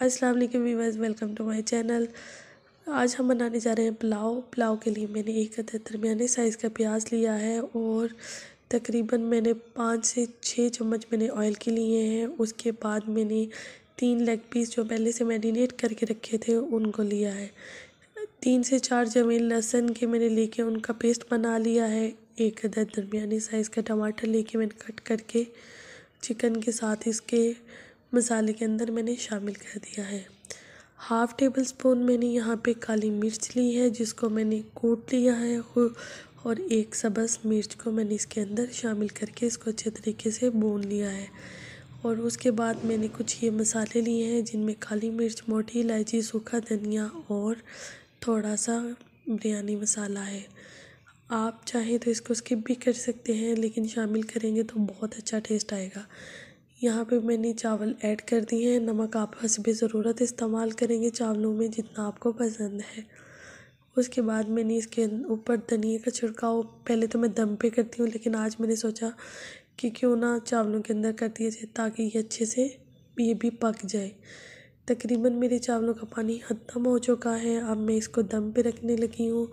अस्सलाम वालेकुम viewers welcome to my channel. आज हम बनाने जा रहे हैं पुलाव। पुलाव के लिए मैंने एक अदर दरमियाने साइज़ का प्याज लिया है और तकरीबन मैंने पाँच से छः चम्मच मैंने ऑयल के लिए हैं। उसके बाद मैंने तीन लेग पीस जो पहले से मैरिनेट करके रखे थे, उनको लिया है। तीन से चार ज़मीन लहसुन के मैंने लेके उनका पेस्ट बना लिया है। एक अदर दरमियानी साइज़ का टमाटर लेके मैंने कट करके चिकन के साथ इसके मसाले के अंदर मैंने शामिल कर दिया है। हाफ़ टेबल स्पून मैंने यहाँ पे काली मिर्च ली है, जिसको मैंने कूट लिया है और एक सबस मिर्च को मैंने इसके अंदर शामिल करके इसको अच्छे तरीके से भून लिया है। और उसके बाद मैंने कुछ ये मसाले लिए हैं, जिनमें काली मिर्च, मोटी इलायची, सूखा धनिया और थोड़ा सा बिरयानी मसाला है। आप चाहें तो इसको स्किप भी कर सकते हैं, लेकिन शामिल करेंगे तो बहुत अच्छा टेस्ट आएगा। यहाँ पे मैंने चावल ऐड कर दिए हैं। नमक आप हसब ज़रूरत इस्तेमाल करेंगे चावलों में जितना आपको पसंद है। उसके बाद मैंने इसके ऊपर धनिए का छिड़काव, पहले तो मैं दम पे करती हूँ, लेकिन आज मैंने सोचा कि क्यों ना चावलों के अंदर कर दिया जाए ताकि ये अच्छे से ये भी पक जाए। तकरीबन मेरे चावलों का पानी ख़त्म हो चुका है। अब मैं इसको दम पे रखने लगी हूँ।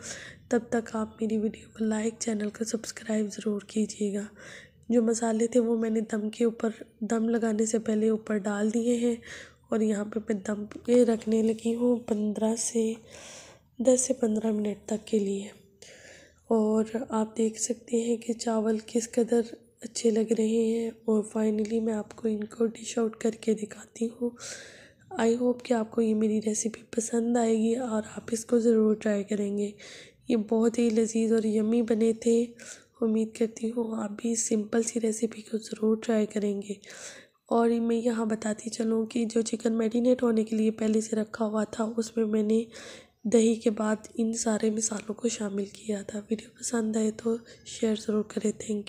तब तक आप मेरी वीडियो को लाइक, चैनल को सब्सक्राइब ज़रूर कीजिएगा। जो मसाले थे वो मैंने दम के ऊपर, दम लगाने से पहले ऊपर डाल दिए हैं और यहाँ पे मैं दम पे रखने लगी हूँ पंद्रह से दस से पंद्रह मिनट तक के लिए। और आप देख सकते हैं कि चावल किस कदर अच्छे लग रहे हैं और फाइनली मैं आपको इनको डिश आउट करके दिखाती हूँ। आई होप कि आपको ये मेरी रेसिपी पसंद आएगी और आप इसको ज़रूर ट्राई करेंगे। ये बहुत ही लजीज और यमी बने थे। उम्मीद करती हूँ आप भी सिंपल सी रेसिपी को ज़रूर ट्राई करेंगे। और मैं यहाँ बताती चलूँ कि जो चिकन मैरिनेट होने के लिए पहले से रखा हुआ था, उसमें मैंने दही के बाद इन सारे मिसालों को शामिल किया था। वीडियो पसंद आए तो शेयर ज़रूर करें। Thank you